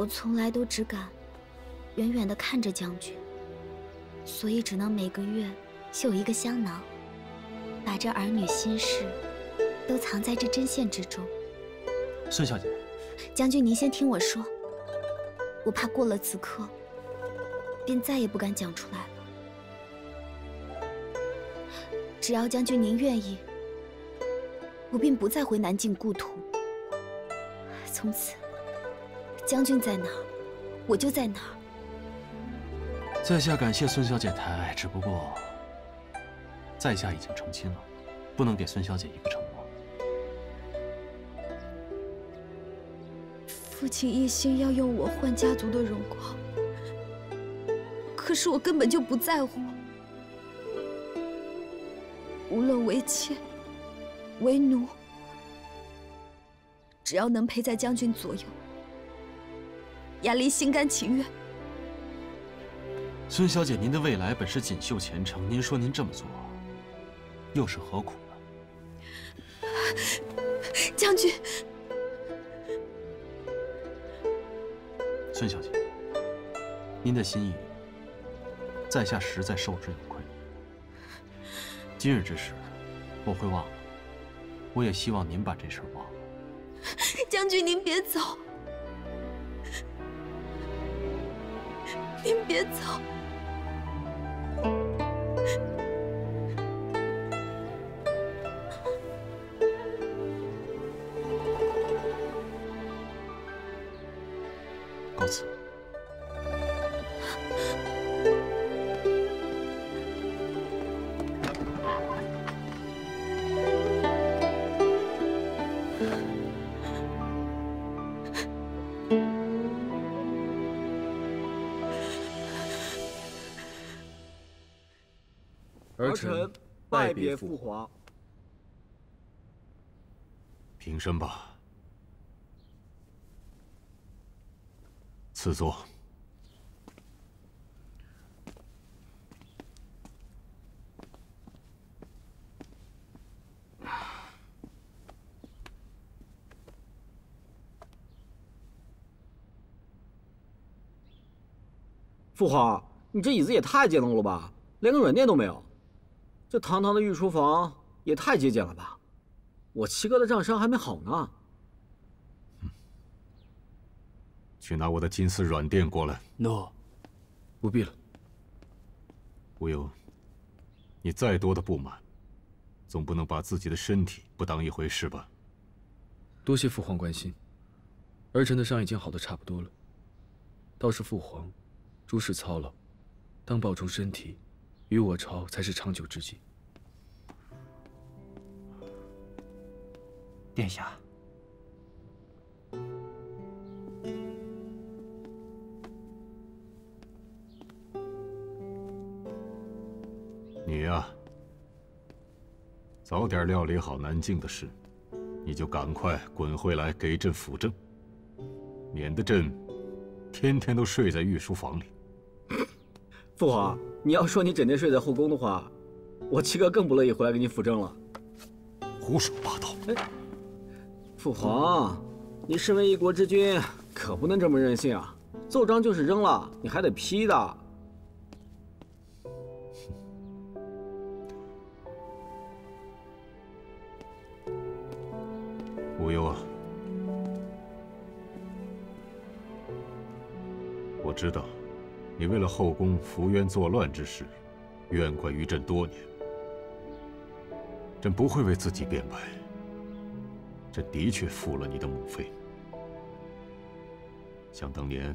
我从来都只敢远远的看着将军，所以只能每个月绣一个香囊，把这儿女心事都藏在这针线之中。孙小姐，将军您先听我说，我怕过了此刻，便再也不敢讲出来了。只要将军您愿意，我便不再回南境故土。从此，将军在哪儿，我就在哪儿。在下感谢孙小姐抬爱，只不过，在下已经成亲了，不能给孙小姐一个承诺。父亲一心要用我换家族的荣光，可是我根本就不在乎。无论为妾，为奴，只要能陪在将军左右，雅丽心甘情愿。孙小姐，您的未来本是锦绣前程，您说您这么做，又是何苦呢？将军，孙小姐，您的心意，在下实在受之有愧。今日之事，我会忘了。我也希望您把这事忘了。将军，您别走，您别走。臣拜别父皇。平身吧，赐座。父皇，你这椅子也太简陋了吧，连个软垫都没有。这堂堂的御书房也太节俭了吧！我七哥的账伤还没好呢。去拿我的金丝软垫过来。诺，不必了。无忧，你再多的不满，总不能把自己的身体不当一回事吧？多谢父皇关心，儿臣的伤已经好的差不多了。倒是父皇，诸事操劳，当保重身体。与我朝才是长久之计。殿下，你呀，早点料理好南境的事，你就赶快滚回来给朕辅政，免得朕天天都睡在御书房里。父皇。你要说你整天睡在后宫的话，我七哥更不乐意回来给你辅政了。胡说八道！哎，父皇，你身为一国之君，可不能这么任性啊！奏章就是扔了，你还得批的。无忧啊，我知道。你为了后宫扶冤作乱之事，怨怪于朕多年。朕不会为自己辩白。朕的确负了你的母妃。想当年，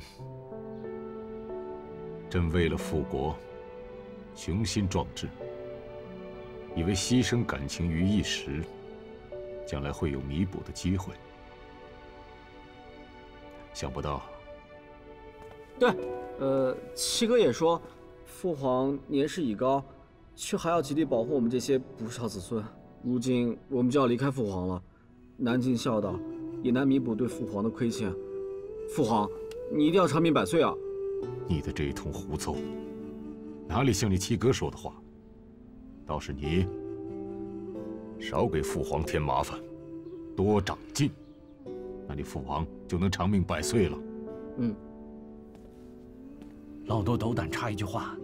朕为了复国，雄心壮志，以为牺牲感情于一时，将来会有弥补的机会。想不到，对。呃，七哥也说，父皇年事已高，却还要极力保护我们这些不孝子孙。如今我们就要离开父皇了，难尽孝道，也难弥补对父皇的亏欠。父皇，你一定要长命百岁啊！你的这一通胡诌，哪里像你七哥说的话？倒是你，少给父皇添麻烦，多长进，那你父王就能长命百岁了。嗯。老奴斗胆插一句话，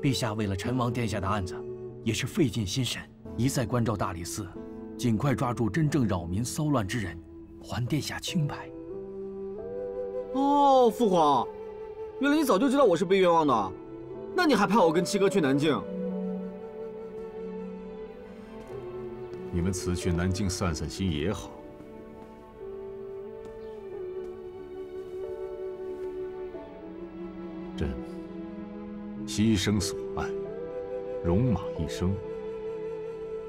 陛下为了陈王殿下的案子，也是费尽心神，一再关照大理寺，尽快抓住真正扰民骚乱之人，还殿下清白。哦，父皇，原来你早就知道我是被冤枉的，那你还派我跟七哥去南京？你们此去南京散散心也好。朕牺牲所爱，戎马一生，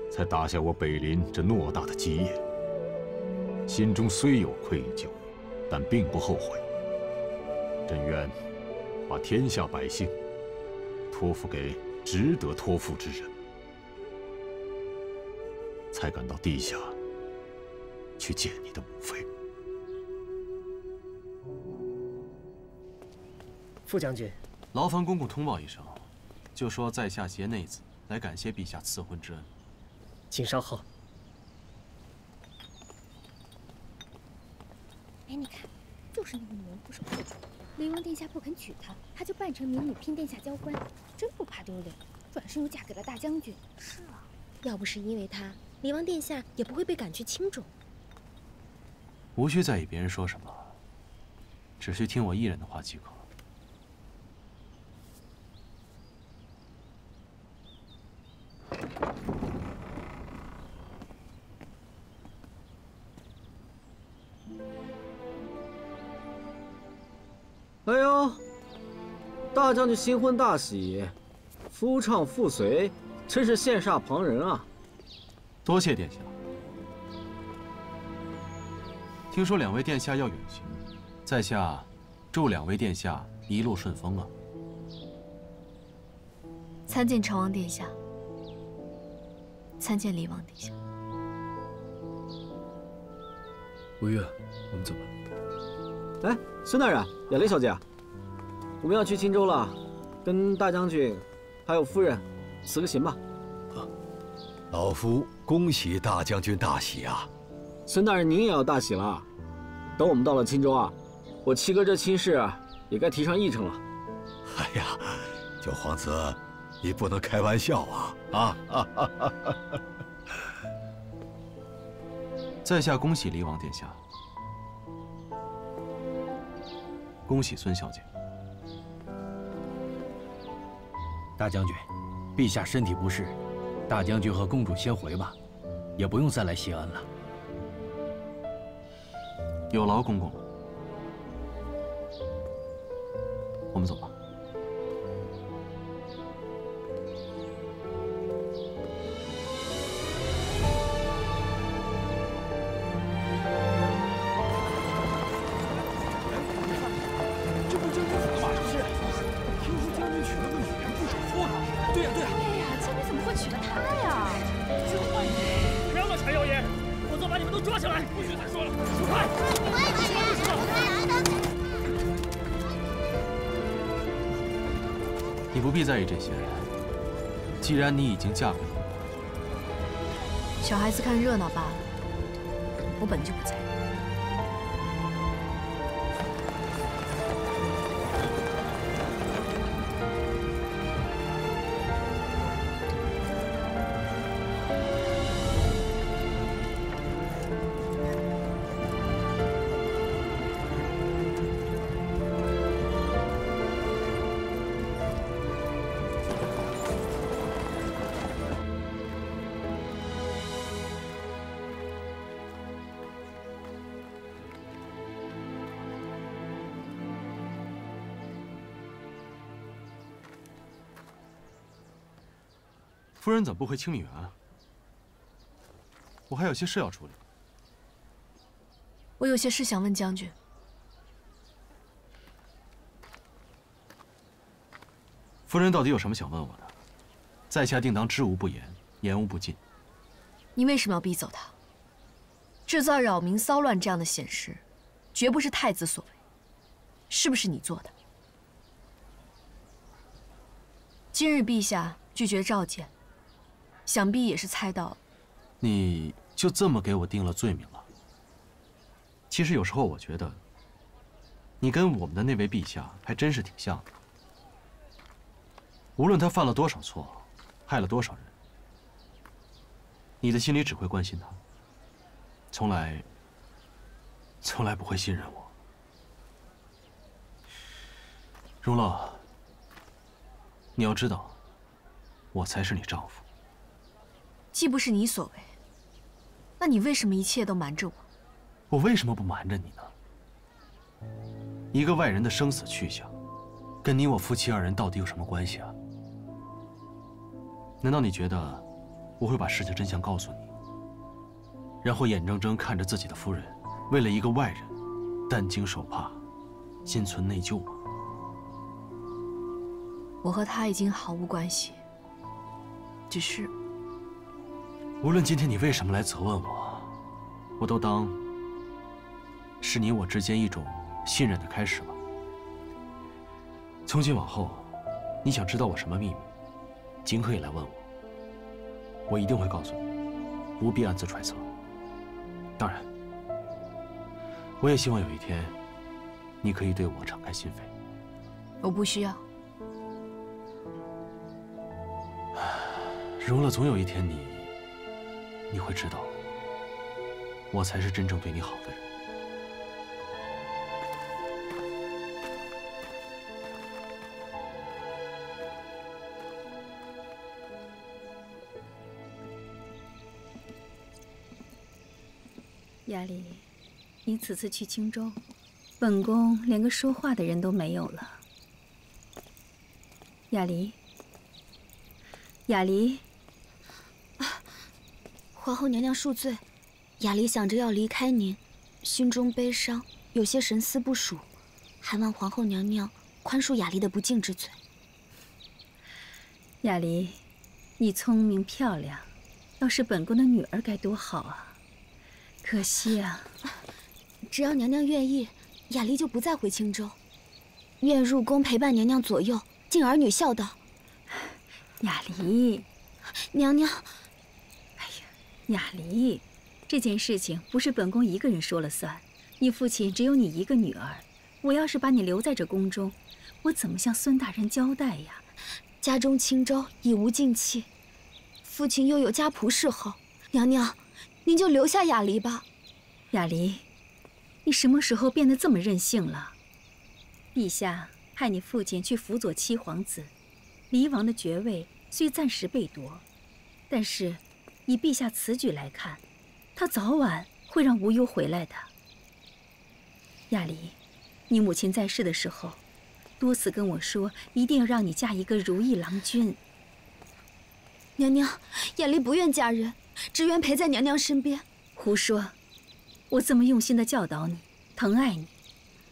才打下我北林这偌大的基业。心中虽有愧疚，但并不后悔。朕愿把天下百姓托付给值得托付之人，才敢到地下去见你的母妃。副将军，劳烦公公通报一声，就说在下携内子来感谢陛下赐婚之恩。请稍后。哎，你看，就是那个女人不守妇道，离王殿下不肯娶她，她就扮成民女骗殿下交官，真不怕丢脸，转身又嫁给了大将军。是啊，要不是因为她，离王殿下也不会被赶去青州。无需在意别人说什么，只需听我一人的话即可。大将军新婚大喜，夫唱妇随，真是羡煞旁人啊！多谢殿下。听说两位殿下要远行，在下祝两位殿下一路顺风啊！参见成王殿下，参见离王殿下。吴越，我们走吧。哎，孙大人，雅丽小姐，我们要去青州了，跟大将军还有夫人辞个行吧。老夫恭喜大将军大喜啊！孙大人，您也要大喜了。等我们到了青州啊，我七哥这亲事也该提上议程了。哎呀，九皇子，你不能开玩笑啊！啊！在下恭喜离王殿下，恭喜孙小姐。大将军，陛下身体不适，大将军和公主先回吧，也不用再来谢恩了。有劳公公了，我们走吧。抓起来！不许再说了，快！我也去。你不必在意这些，既然你已经嫁给了我，小孩子看热闹罢了。我本就不在夫人怎么不回清明园啊？我还有些事要处理。我有些事想问将军。夫人到底有什么想问我的？在下定当知无不言，言无不尽。你为什么要逼走他？制造扰民骚乱这样的险事，绝不是太子所为，是不是你做的？今日陛下拒绝召见，想必也是猜到，你就这么给我定了罪名了？其实有时候我觉得，你跟我们的那位陛下还真是挺像的。无论他犯了多少错，害了多少人，你的心里只会关心他，从来、从来不会信任我。荣乐，你要知道，我才是你丈夫。既不是你所为，那你为什么一切都瞒着我？我为什么不瞒着你呢？一个外人的生死去向，跟你我夫妻二人到底有什么关系啊？难道你觉得我会把事情真相告诉你，然后眼睁睁看着自己的夫人为了一个外人担惊受怕、心存内疚吗？我和他已经毫无关系，只是……无论今天你为什么来责问我，我都当是你我之间一种信任的开始吧。从今往后，你想知道我什么秘密？尽可以来问我，我一定会告诉你，不必暗自揣测。当然，我也希望有一天，你可以对我敞开心扉。我不需要。荣乐，总有一天你，你会知道，我才是真正对你好的人。雅丽，你此次去青州，本宫连个说话的人都没有了。雅丽，雅丽，皇后娘娘恕罪，雅丽想着要离开您，心中悲伤，有些神思不属，还望皇后娘娘宽恕雅丽的不敬之罪。雅丽，你聪明漂亮，要是本宫的女儿该多好啊！可惜啊，只要娘娘愿意，雅丽就不再回青州，愿入宫陪伴娘娘左右，尽儿女孝道。雅丽，娘娘，雅丽，这件事情不是本宫一个人说了算。你父亲只有你一个女儿，我要是把你留在这宫中，我怎么向孙大人交代呀？家中青州已无静气，父亲又有家仆侍候，娘娘。您就留下雅离吧，雅离，你什么时候变得这么任性了？陛下派你父亲去辅佐七皇子，离王的爵位虽暂时被夺，但是以陛下此举来看，他早晚会让无忧回来的。亚离，你母亲在世的时候，多次跟我说，一定要让你嫁一个如意郎君。娘娘，亚离不愿嫁人。只愿陪在娘娘身边。胡说！我这么用心的教导你，疼爱你，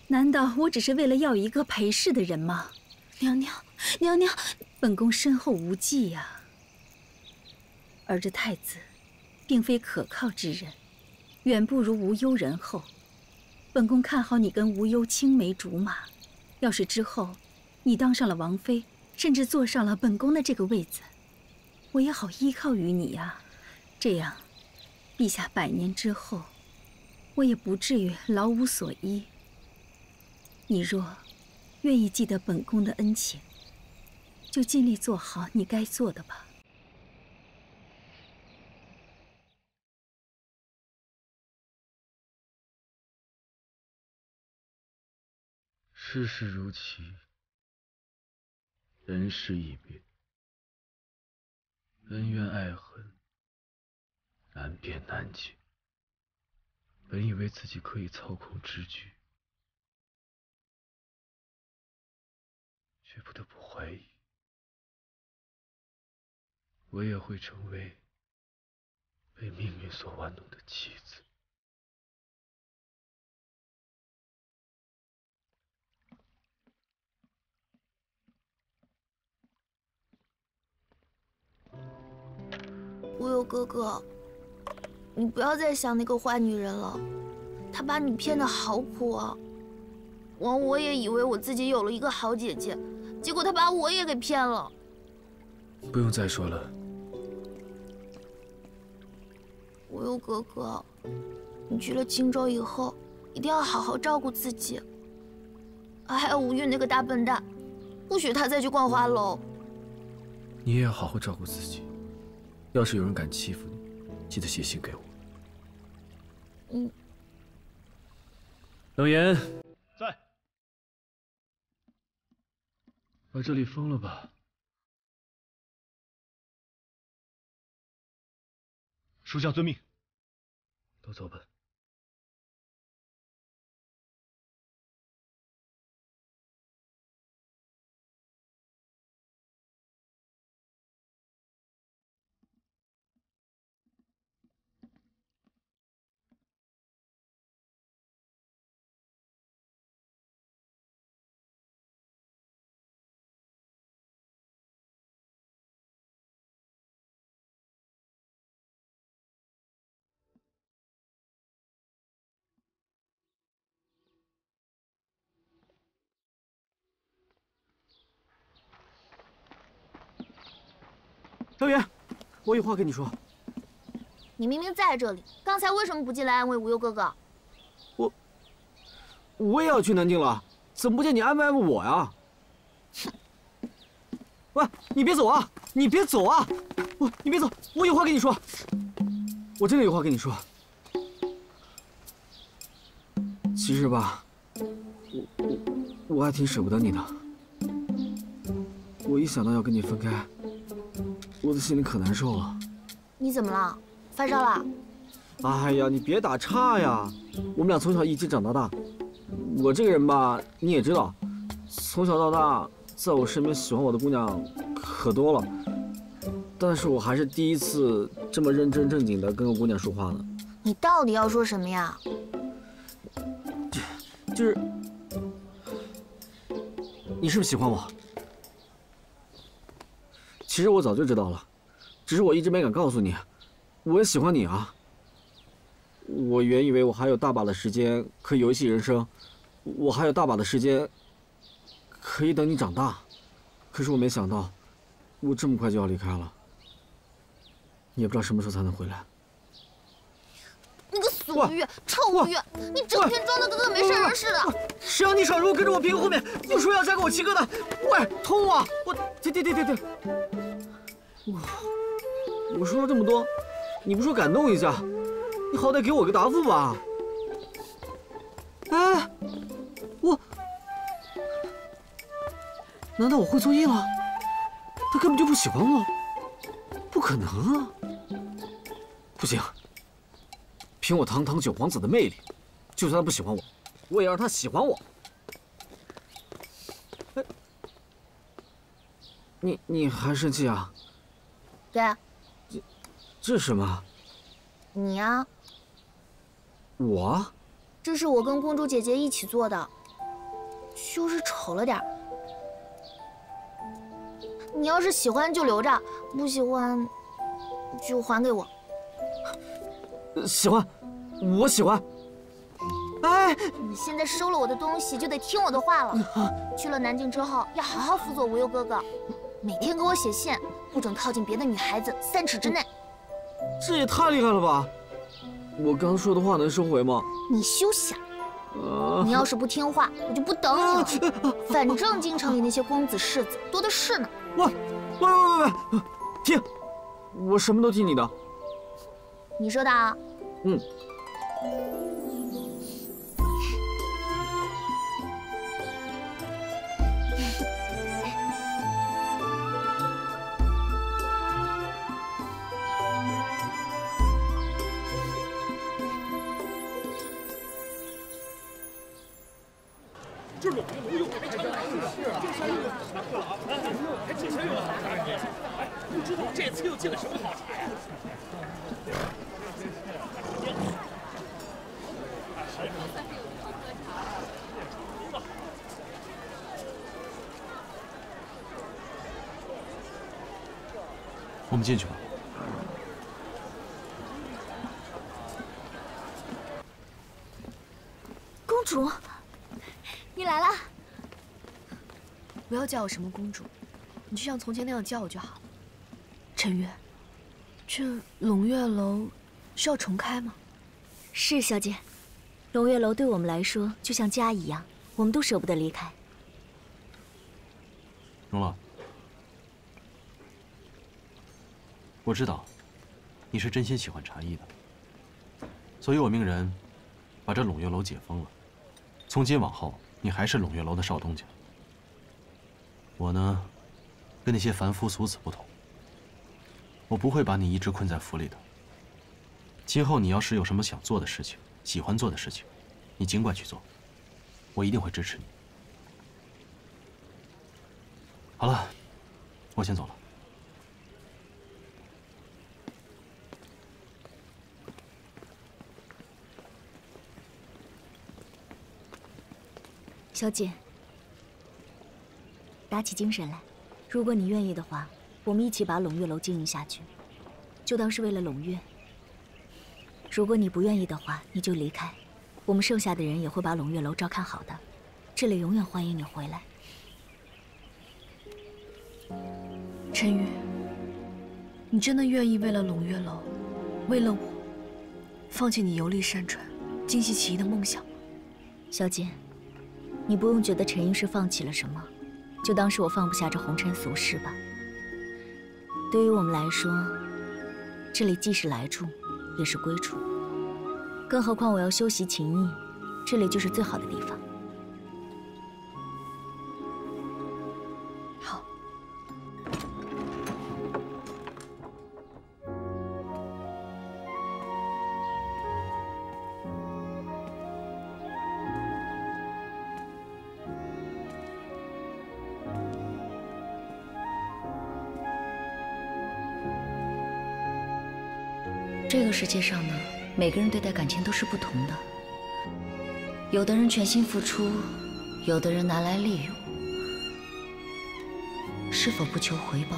难道我只是为了要一个陪侍的人吗？娘娘，娘娘，本宫身后无计呀。而这太子，并非可靠之人，远不如无忧仁厚。本宫看好你跟无忧青梅竹马，要是之后你当上了王妃，甚至坐上了本宫的这个位子，我也好依靠于你呀。这样，陛下百年之后，我也不至于老无所依。你若愿意记得本宫的恩情，就尽力做好你该做的吧。世事如棋，人事易变，恩怨爱恨。难辨难解，本以为自己可以操控之局，却不得不怀疑，我也会成为被命运所玩弄的棋子。无忧哥哥。你不要再想那个坏女人了，她把你骗得好苦啊！枉我也以为我自己有了一个好姐姐，结果她把我也给骗了。不用再说了，无忧哥哥，你去了青州以后，一定要好好照顾自己。还有吴玉那个大笨蛋，不许他再去逛花楼。你也要好好照顾自己。要是有人敢欺负你，记得写信给我。嗯。冷言在。把这里封了吧。属下遵命。都走吧。萧元，我有话跟你说。你明明在这里，刚才为什么不进来安慰无忧哥哥？我，我也要去南京了，怎么不见你安慰安慰我呀？哼！喂，你别走啊！你别走啊！我，你别走，我有话跟你说。我真的有话跟你说。其实吧，我我我还挺舍不得你的。我一想到要跟你分开。我的心里可难受了。你怎么了？发烧了？哎呀，你别打岔呀！我们俩从小一起长到大。我这个人吧，你也知道，从小到大，在我身边喜欢我的姑娘可多了。但是我还是第一次这么认真正经的跟个姑娘说话呢。你到底要说什么呀？就就是，你是不是喜欢我？其实我早就知道了，只是我一直没敢告诉你。我也喜欢你啊。我原以为我还有大把的时间可以游戏人生，我还有大把的时间可以等你长大。可是我没想到，我这么快就要离开了。也不知道什么时候才能回来。吴越，臭吴越，你整天装的跟个没事人似的。谁让你闯入跟着我屁股后面，又说要嫁给我七哥的？喂，痛啊！我停停停停停！我我说了这么多，你不说感动一下，你好歹给我个答复吧。哎，我难道我会错意了？他根本就不喜欢我，不可能啊！不行，凭我堂堂九皇子的魅力，就算他不喜欢我，我也让他喜欢我。你你还生气啊？对，这这是什么？你呀，我？这是我跟公主姐姐一起做的，就是丑了点你要是喜欢就留着，不喜欢就还给我。喜欢，我喜欢。哎，你现在收了我的东西就得听我的话了。去了南京之后，要好好辅佐无忧哥哥。每天给我写信，不准靠近别的女孩子三尺之内。这也太厉害了吧！我刚说的话能收回吗？你休想！你要是不听话，我就不等你了。反正京城里那些公子世子多的是呢。喂，喂喂喂喂，听，我什么都听你的。你说的啊？嗯。这龙龙又开枪了，这下又有茶喝了啊！还这下又有好茶哎，不知道这次又进了什么？我们进去吧。公主。你来了，不要叫我什么公主，你就像从前那样叫我就好了。陈月，这龙月楼是要重开吗？是小姐，龙月楼对我们来说就像家一样，我们都舍不得离开。荣乐，我知道你是真心喜欢茶艺的，所以我命人把这陇月楼解封了。从今往后，你还是陇月楼的少东家。我呢，跟那些凡夫俗子不同，我不会把你一直困在府里的。今后你要是有什么想做的事情、喜欢做的事情，你尽管去做，我一定会支持你。好了，我先走了。小姐，打起精神来。如果你愿意的话，我们一起把陇月楼经营下去，就当是为了陇月。如果你不愿意的话，你就离开，我们剩下的人也会把陇月楼照看好的。这里永远欢迎你回来。陈宇，你真的愿意为了陇月楼，为了我，放弃你游历山川、精细奇艺的梦想吗？小姐，你不用觉得陈英是放弃了什么，就当是我放不下这红尘俗世吧。对于我们来说，这里既是来处，也是归处。更何况我要修习琴艺，这里就是最好的地方。界上呢，每个人对待感情都是不同的。有的人全心付出，有的人拿来利用。是否不求回报？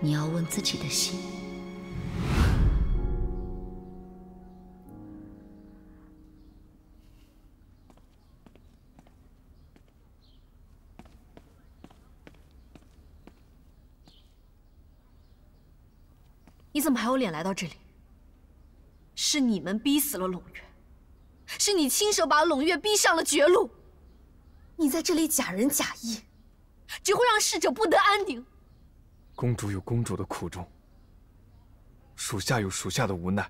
你要问自己的心。还有脸来到这里？是你们逼死了陇月，是你亲手把陇月逼上了绝路。你在这里假仁假义，只会让逝者不得安宁。公主有公主的苦衷，属下有属下的无奈。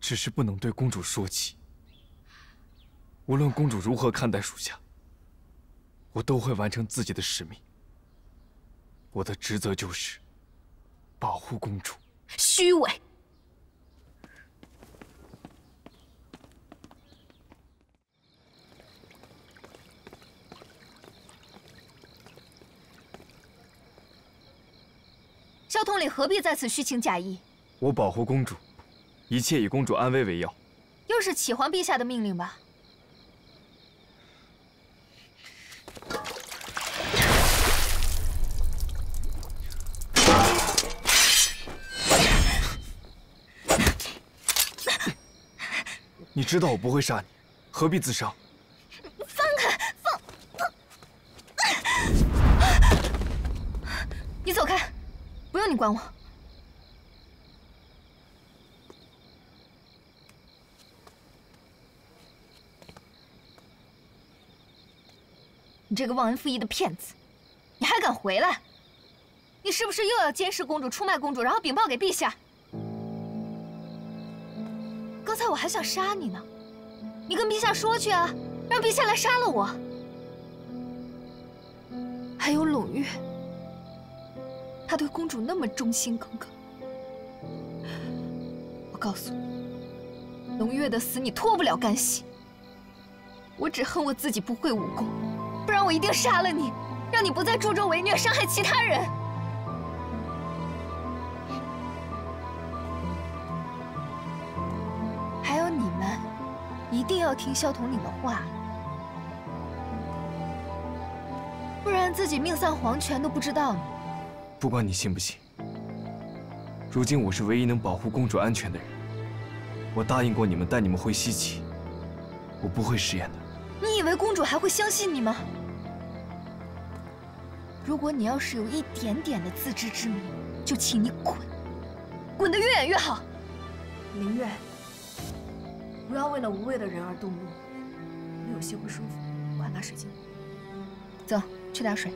只是不能对公主说起。无论公主如何看待属下，我都会完成自己的使命。我的职责就是保护公主。虚伪！萧统领何必在此虚情假意？我保护公主，一切以公主安危为要。又是启皇陛下的命令吧？你知道我不会杀你，何必自伤？放开！放放！你走开，不用你管我。你这个忘恩负义的骗子，你还敢回来？你是不是又要监视公主、出卖公主，然后禀报给陛下？刚才我还想杀你呢，你跟陛下说去啊，让陛下来杀了我。还有陇月，他对公主那么忠心耿耿，我告诉你，陇月的死你脱不了干系。我只恨我自己不会武功，不然我一定杀了你，让你不再助纣为虐，伤害其他人。要听萧统领的话，不然自己命丧黄泉都不知道呢。不管你信不信，如今我是唯一能保护公主安全的人。我答应过你们，带你们回西岐，我不会食言的。你以为公主还会相信你吗？如果你要是有一点点的自知之明，就请你滚，滚得越远越好。林月，不要为了无谓的人而动怒。我有些不舒服，我还拿水晶。走，去打水。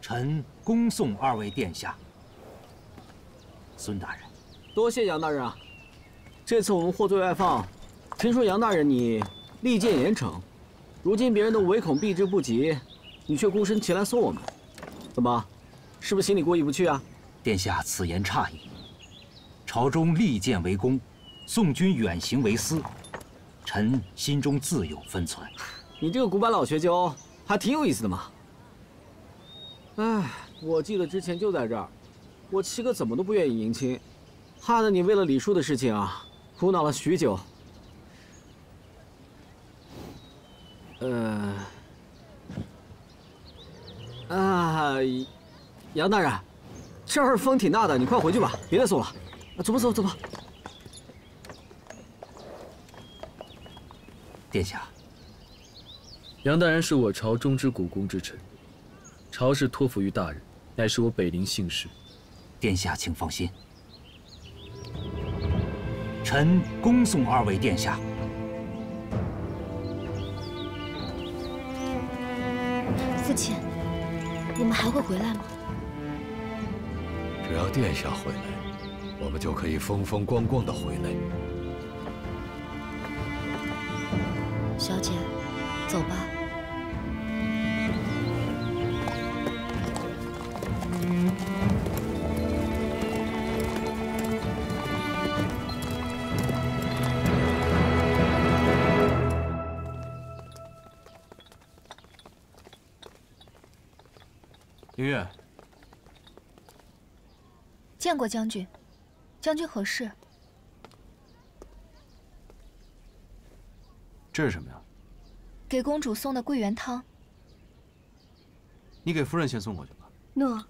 臣恭送二位殿下。孙大人，多谢杨大人啊！这次我们获罪外放，听说杨大人你利剑严惩，如今别人都唯恐避之不及，你却孤身前来送我们，怎么，是不是心里过意不去啊？殿下此言差矣。朝中利剑为公，宋军远行为私，臣心中自有分寸。你这个古板老学究，还挺有意思的嘛。哎，我记得之前就在这儿，我七哥怎么都不愿意迎亲，害得你为了李叔的事情啊，苦恼了许久。呃，啊，杨大人，这儿风挺大的，你快回去吧，别再送了。啊，走吧，走吧走吧。殿下，杨大人是我朝中之股肱之臣，朝事托付于大人，乃是我北陵幸事。殿下请放心，臣恭送二位殿下。父亲，我们还会回来吗？只要殿下回来。我们就可以风风光光的回来。小姐，走吧。凌月，见过将军。将军何事？这是什么呀？给公主送的桂圆汤。你给夫人先送过去吧。诺。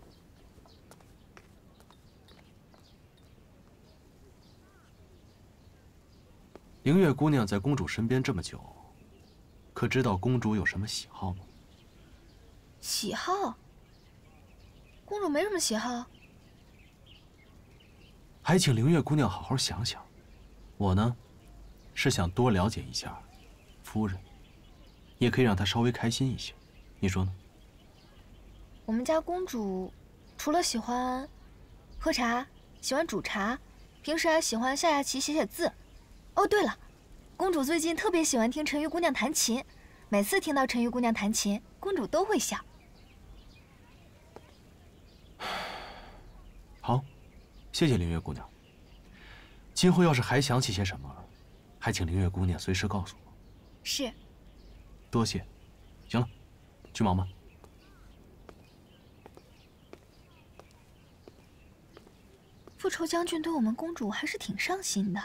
凌月姑娘在公主身边这么久，可知道公主有什么喜好吗？喜好？公主没什么喜好。还请凌月姑娘好好想想，我呢，是想多了解一下夫人，也可以让她稍微开心一些，你说呢？我们家公主除了喜欢喝茶，喜欢煮茶，平时还喜欢下下棋、写写字。哦，对了，公主最近特别喜欢听陈鱼姑娘弹琴，每次听到陈鱼姑娘弹琴，公主都会笑。好。谢谢林月姑娘。今后要是还想起些什么，还请林月姑娘随时告诉我。是。多谢。行了，去忙吧。复仇将军对我们公主还是挺上心的。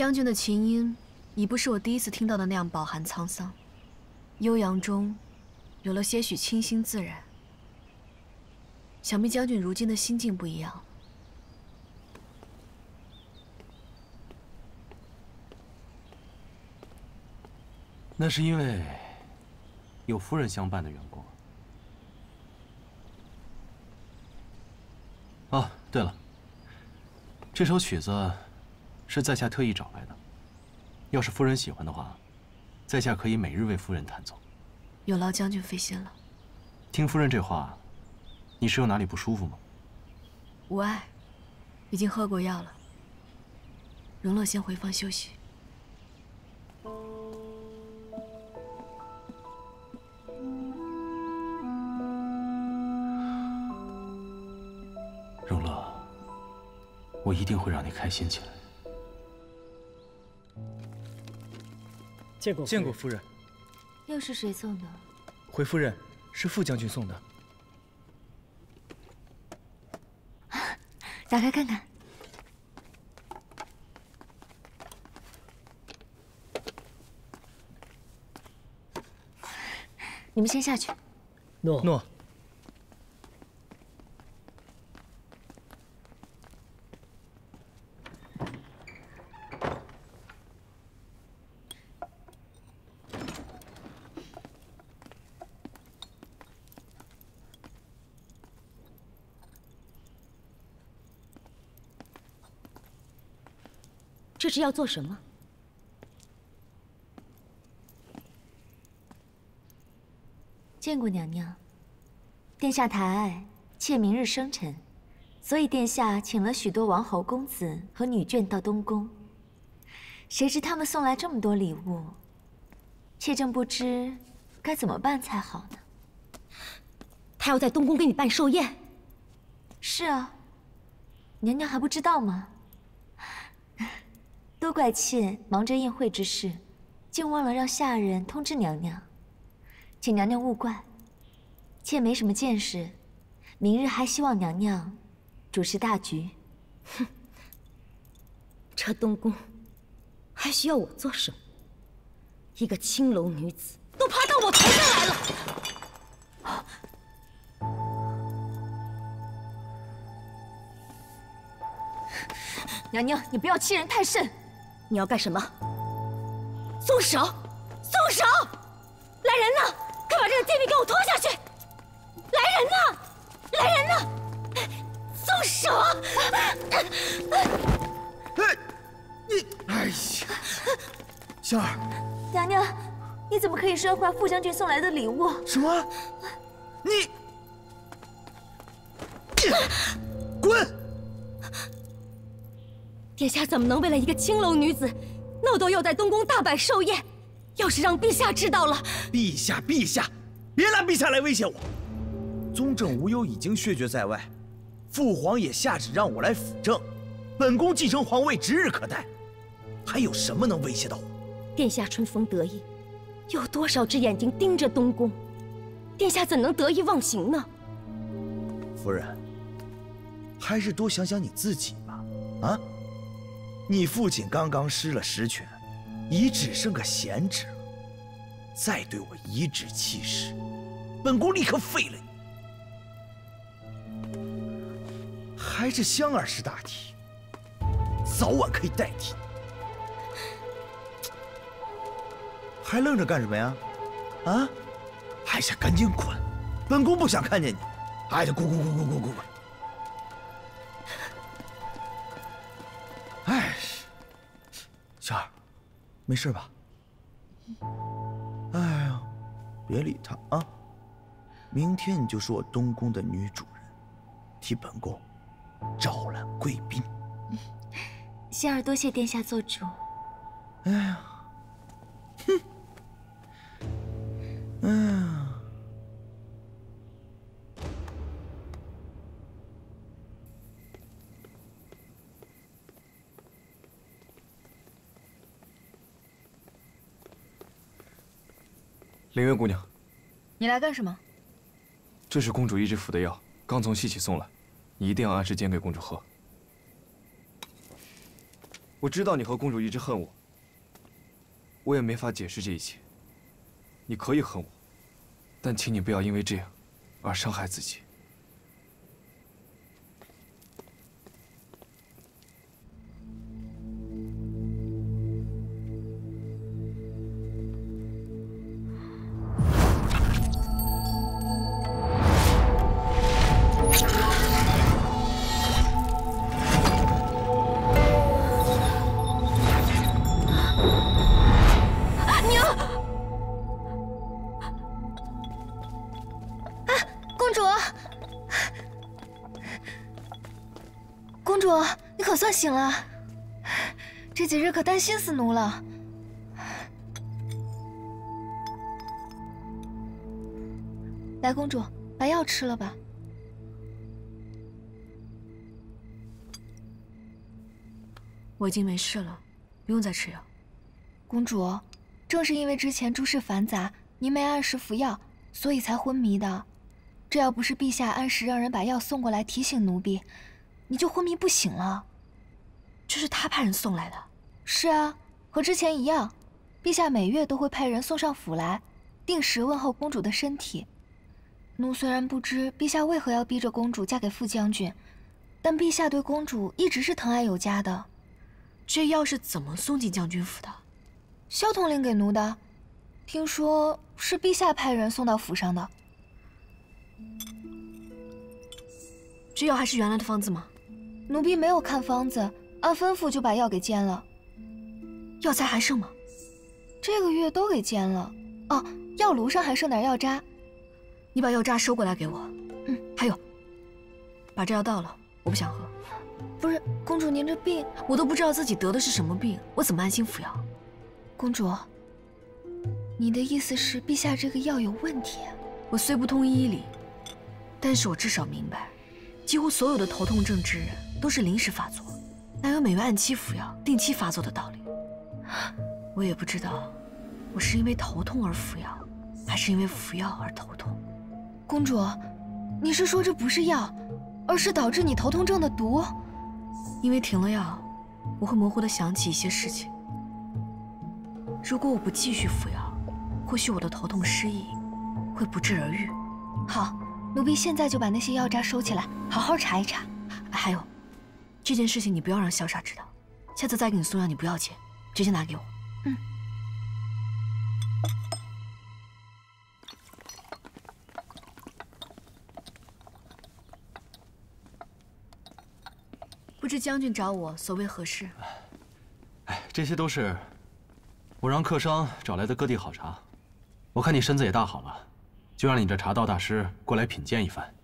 将军的琴音，已不是我第一次听到的那样饱含沧桑，悠扬中，有了些许清新自然。想必将军如今的心境不一样。那是因为有夫人相伴的缘故。哦，对了，这首曲子是在下特意找来的。要是夫人喜欢的话，在下可以每日为夫人弹奏。有劳将军费心了。听夫人这话，你是有哪里不舒服吗？无碍，已经喝过药了。容乐先回房休息。容乐，我一定会让你开心起来。见过见过夫人。又是谁送的？回夫人，是傅将军送的。打开看看。你们先下去。诺诺。这是要做什么？见过娘娘。殿下抬爱，妾明日生辰，所以殿下请了许多王侯公子和女眷到东宫。谁知他们送来这么多礼物，妾正不知该怎么办才好呢。他要在东宫给你办寿宴。是啊，娘娘还不知道吗？都怪妾忙着宴会之事，竟忘了让下人通知娘娘，请娘娘勿怪。妾没什么见识，明日还希望娘娘主持大局。哼，这东宫还需要我做什么？一个青楼女子都爬到我头上来了。娘娘，你不要欺人太甚！你要干什么？松手！松手！来人呐！快把这个贱婢给我拖下去！来人呐！来人呐！松手！你，哎呀，香儿，娘娘，你怎么可以摔坏傅将军送来的礼物？什么？你，滚！殿下怎么能为了一个青楼女子，闹到要在东宫大摆寿宴？要是让陛下知道了，陛下，陛下，别拿陛下来威胁我。宗正无忧已经削爵在外，父皇也下旨让我来辅政，本宫继承皇位指日可待，还有什么能威胁到我？殿下春风得意，有多少只眼睛盯着东宫？殿下怎能得意忘形呢？夫人，还是多想想你自己吧。啊，你父亲刚刚失了实权，已只剩个闲职了，再对我颐指气使，本宫立刻废了你。还是香儿识大体，早晚可以代替。还愣着干什么呀？啊，还是赶紧滚！本宫不想看见你。哎呀，滚滚滚滚滚滚滚！没事吧？哎呀，别理他啊！明天你就是我东宫的女主人，替本宫。招揽贵宾，仙儿多谢殿下做主。哎呀，哼，哎呀，凌月姑娘，你来干什么？这是公主一直服的药，刚从西岐送来。你一定要按时煎给公主喝。我知道你和公主一直恨我，我也没法解释这一切。你可以恨我，但请你不要因为这样而伤害自己。几日可担心死奴了。来，公主，把药吃了吧。我已经没事了，不用再吃药。公主，正是因为之前诸事繁杂，您没按时服药，所以才昏迷的。这要不是陛下按时让人把药送过来提醒奴婢，你就昏迷不醒了。这是他派人送来的。是啊，和之前一样，陛下每月都会派人送上府来，定时问候公主的身体。奴虽然不知陛下为何要逼着公主嫁给傅将军，但陛下对公主一直是疼爱有加的。这药是怎么送进将军府的？萧统领给奴的，听说是陛下派人送到府上的。这药还是原来的方子吗？奴婢没有看方子，按吩咐就把药给煎了。药材还剩吗？这个月都给煎了。哦，药炉上还剩点药渣，你把药渣收过来给我。嗯，还有，把这药倒了，我不想喝。不是，公主您这病，我都不知道自己得的是什么病，我怎么安心服药？公主，你的意思是陛下这个药有问题？我虽不通医理，但是我至少明白，几乎所有的头痛症之人都是临时发作，哪有每月按期服药、定期发作的道理？我也不知道，我是因为头痛而服药，还是因为服药而头痛？公主，你是说这不是药，而是导致你头痛症的毒？因为停了药，我会模糊的想起一些事情。如果我不继续服药，或许我的头痛失忆，会不治而愈。好，奴婢现在就把那些药渣收起来，好好查一查。还有，这件事情你不要让萧煞知道，下次再给你送药你不要接，直接拿给我。嗯。不知将军找我所为何事？哎，这些都是我让客商找来的各地好茶。我看你身子也大好了，就让你这茶道大师过来品鉴一番。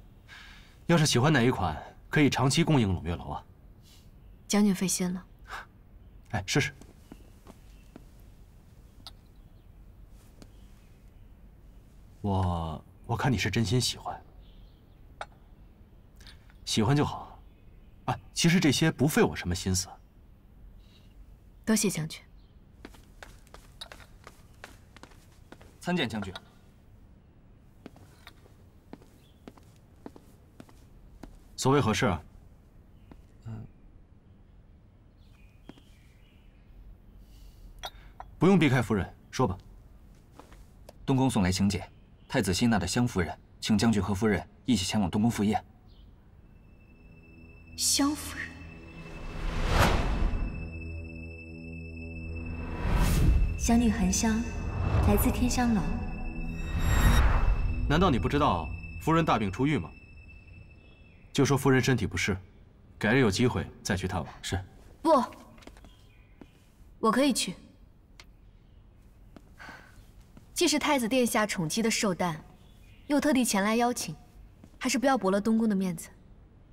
要是喜欢哪一款，可以长期供应胧月楼啊。将军费心了。哎，试试。我我看你是真心喜欢，喜欢就好。啊，其实这些不费我什么心思。多谢将军。参见将军。所谓何事啊？不用避开夫人，说吧。东宫送来请柬，太子新纳的湘夫人请将军和夫人一起前往东宫赴宴。湘夫人，小女含香，来自天香楼。难道你不知道夫人大病初愈吗？就说夫人身体不适，改日有机会再去探望。是。不，我可以去。既是太子殿下宠姬的寿诞，又特地前来邀请，还是不要驳了东宫的面子，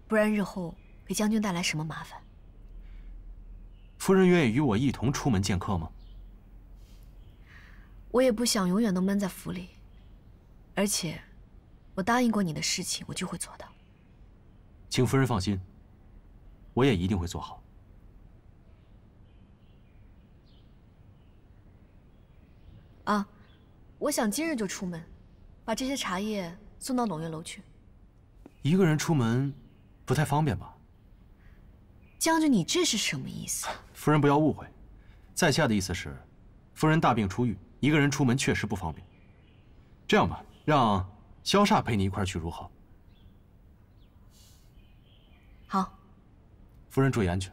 不然日后给将军带来什么麻烦？夫人愿意与我一同出门见客吗？我也不想永远都闷在府里，而且，我答应过你的事情，我就会做到。请夫人放心，我也一定会做好。啊，我想今日就出门，把这些茶叶送到胧月楼去。一个人出门，不太方便吧？将军，你这是什么意思？夫人不要误会，在下的意思是，夫人大病初愈，一个人出门确实不方便。这样吧，让萧煞陪你一块去如何？好。夫人注意安全。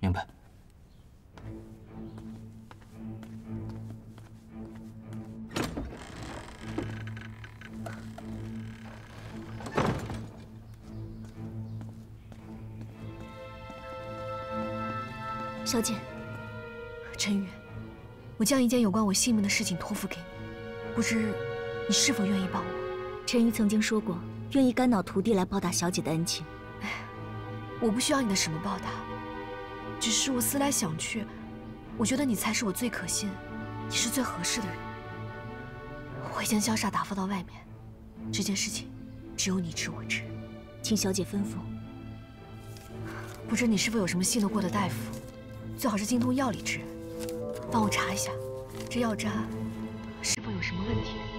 明白。小姐，陈宇，我将一件有关我性命的事情托付给你，不知你是否愿意帮我？陈宇曾经说过，愿意肝脑涂地来报答小姐的恩情。我不需要你的什么报答，只是我思来想去，我觉得你才是我最可信，也是最合适的人。我已将萧煞打发到外面，这件事情只有你知我知，请小姐吩咐。不知你是否有什么信得过的大夫，最好是精通药理之人，帮我查一下，这药渣是否有什么问题。